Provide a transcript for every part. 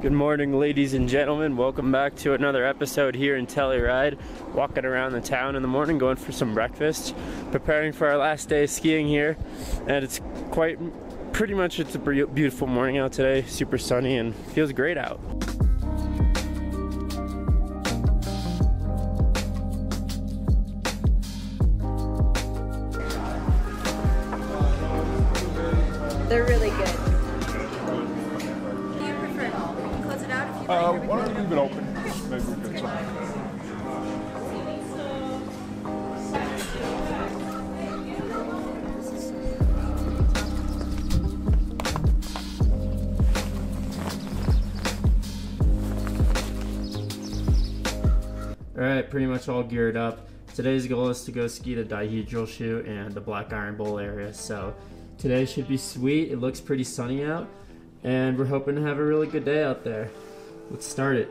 Good morning, ladies and gentlemen. Welcome back to another episode here in Telluride. Walking around the town in the morning, going for some breakfast, preparing for our last day of skiing here. And it's quite, pretty much, it's a beautiful morning out today. Super sunny and feels great out. They're really good. Uh, why don't you leave it open? Maybe we some. All right, pretty much all geared up. Today's goal is to go ski the dihedral chute and the Black Iron Bowl area. So today should be sweet. It looks pretty sunny out, and we're hoping to have a really good day out there. Let's start it.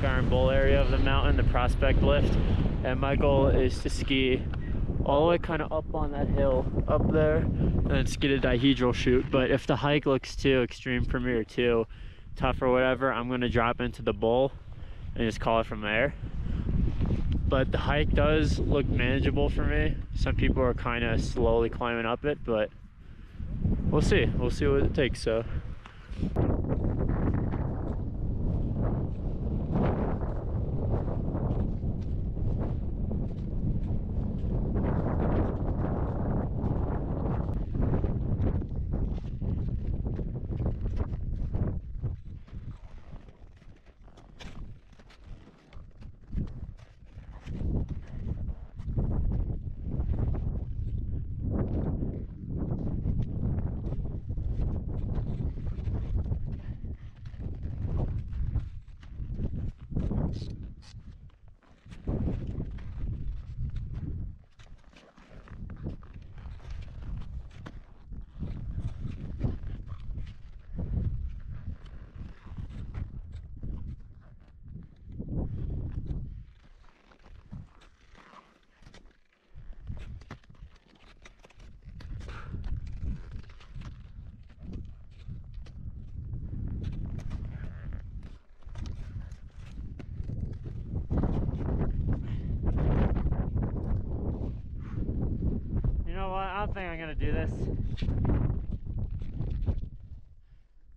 To the Iron Bowl area of the mountain, the Prospect Lift, and my goal is to ski all the way kind of up on that hill up there and then ski a dihedral chute. But if the hike looks too extreme for me or too tough or whatever, I'm gonna drop into the bowl and just call it from there. But the hike does look manageable for me. Some people are kind of slowly climbing up it, but we'll see. We'll see what it takes. So. don't think I'm gonna do this.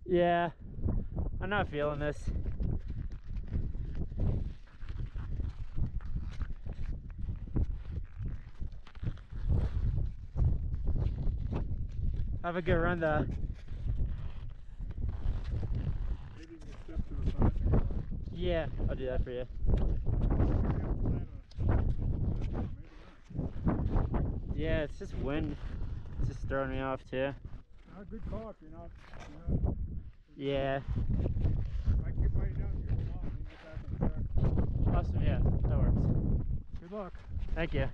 Yeah, I'm not feeling this. Have a good run though. Yeah, I'll do that for you. Yeah, it's just wind. It's just throwing me off too. Not good call if you're not, you know, Yeah. I can get my down here, come on, and get back on track. Awesome, yeah, that works. Good luck. Thank you.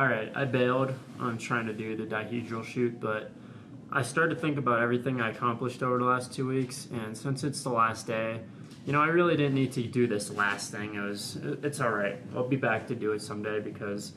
All right, I bailed on trying to do the dihedral chute, but I started to think about everything I accomplished over the last two weeks, and since it's the last day, you know, I really didn't need to do this last thing. It was, it's all right. I'll be back to do it someday because,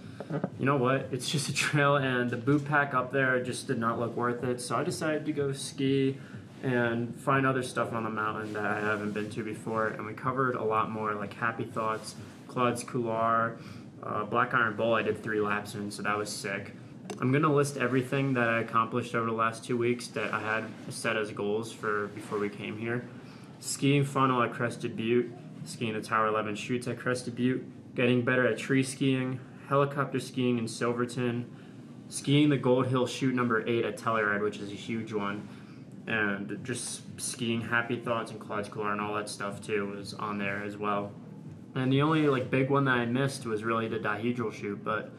you know what? It's just a trail, and the boot pack up there just did not look worth it. So I decided to go ski and find other stuff on the mountain that I haven't been to before. And we covered a lot more, like Happy Thoughts, Claude's Couloir, uh, Black Iron Bowl. I did three laps in, so that was sick. I'm gonna list everything that I accomplished over the last two weeks that I had set as goals for before we came here skiing funnel at Crested Butte, skiing the Tower 11 chutes at Crested Butte, getting better at tree skiing, helicopter skiing in Silverton, skiing the Gold Hill chute number 8 at Telluride, which is a huge one, and just skiing Happy Thoughts and Claude's Couloir and all that stuff too was on there as well. And the only like big one that I missed was really the dihedral chute, but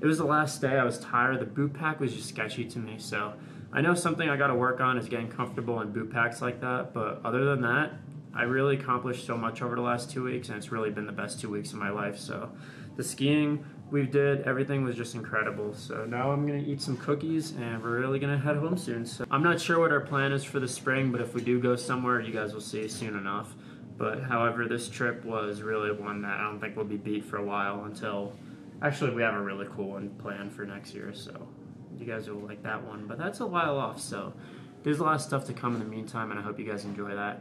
it was the last day. I was tired. The boot pack was just sketchy to me, so I know something I got to work on is getting comfortable in boot packs like that, but other than that, I really accomplished so much over the last two weeks, and it's really been the best two weeks of my life. So, the skiing we did, everything was just incredible. So now I'm gonna eat some cookies, and we're really gonna head home soon. So I'm not sure what our plan is for the spring, but if we do go somewhere, you guys will see soon enough. But however, this trip was really one that I don't think will be beat for a while until. Actually, we have a really cool one planned for next year, so you guys will like that one. But that's a while off, so there's a lot of stuff to come in the meantime, and I hope you guys enjoy that.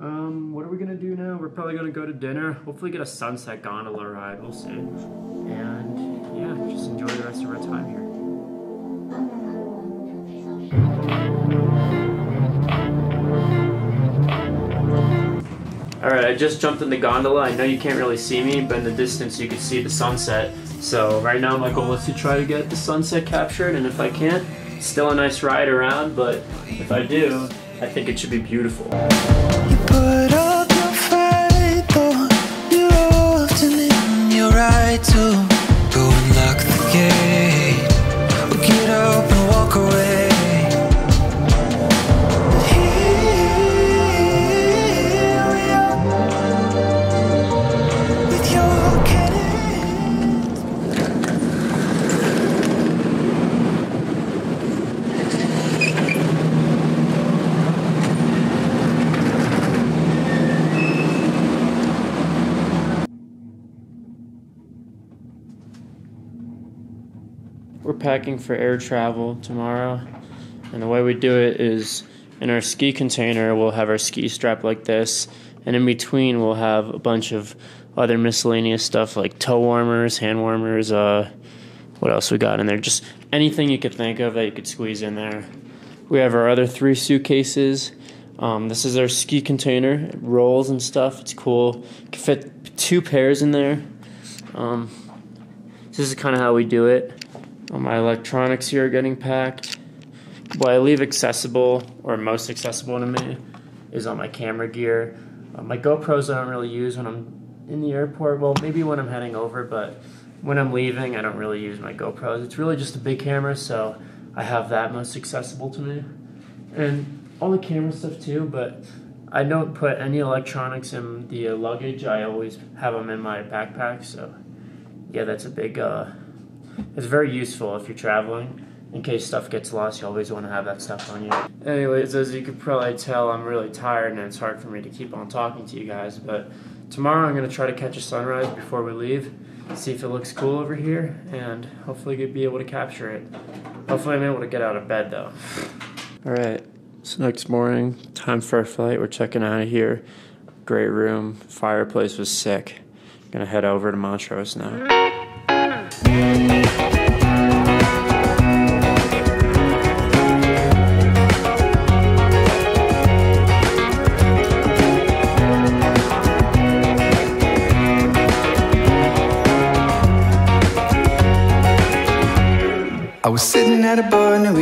Um, what are we gonna do now? We're probably gonna go to dinner. Hopefully, get a sunset gondola ride. We'll see. And yeah, just enjoy the rest of our time here. All right, I just jumped in the gondola. I know you can't really see me, but in the distance you can see the sunset. So right now my goal is to try to get the sunset captured, and if I can't, still a nice ride around, but if I do, I think it should be beautiful. To go and lock the gate. Get up and walk away. Packing for air travel tomorrow, and the way we do it is in our ski container, we'll have our ski strap like this, and in between, we'll have a bunch of other miscellaneous stuff like toe warmers, hand warmers, uh, what else we got in there? Just anything you could think of that you could squeeze in there. We have our other three suitcases. Um, this is our ski container, it rolls and stuff. It's cool. Can fit two pairs in there. Um, this is kind of how we do it. All my electronics here are getting packed. What I leave accessible, or most accessible to me, is on my camera gear. Uh, my GoPros I don't really use when I'm in the airport. Well, maybe when I'm heading over, but when I'm leaving, I don't really use my GoPros. It's really just a big camera, so I have that most accessible to me. And all the camera stuff too, but I don't put any electronics in the luggage. I always have them in my backpack, so yeah, that's a big uh, it's very useful if you're traveling. In case stuff gets lost, you always want to have that stuff on you. Anyways, as you could probably tell, I'm really tired and it's hard for me to keep on talking to you guys. But tomorrow I'm going to try to catch a sunrise before we leave, see if it looks cool over here, and hopefully be able to capture it. Hopefully, I'm able to get out of bed though. All right, so next morning. Time for our flight. We're checking out of here. Great room. Fireplace was sick. Gonna head over to Montrose now. I was sitting at a bar in New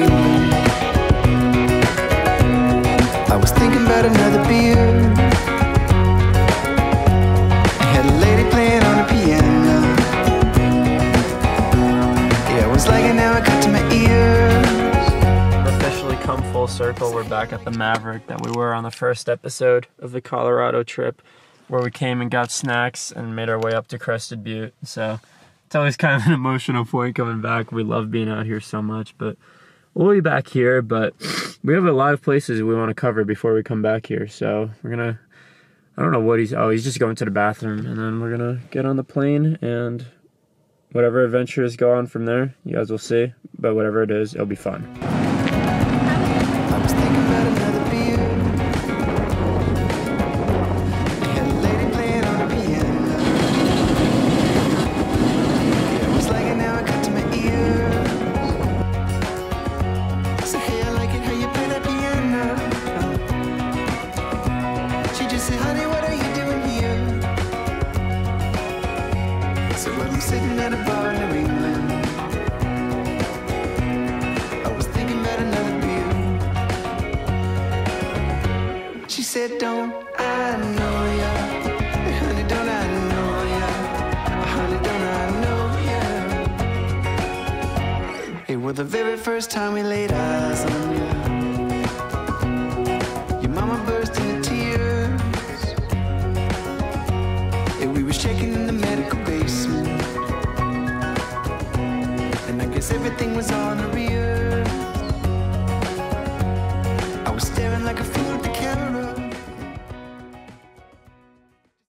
circle. We're back at the Maverik that we were on the first episode of the Colorado trip, where we came and got snacks and made our way up to Crested Butte. So it's always kind of an emotional point coming back. We love being out here so much, but we'll be back here. But we have a lot of places we want to cover before we come back here. So we're gonna. I don't know what he's. Oh, he's just going to the bathroom, and then we're gonna get on the plane and whatever adventures go on from there. You guys will see. But whatever it is, it'll be fun. Said, Don't I know ya? Honey, don't I know ya? Honey, don't I know ya? It was the very first time we laid eyes on ya. Your mama burst into tears. And we was checking in the medical basement. And I guess everything was on.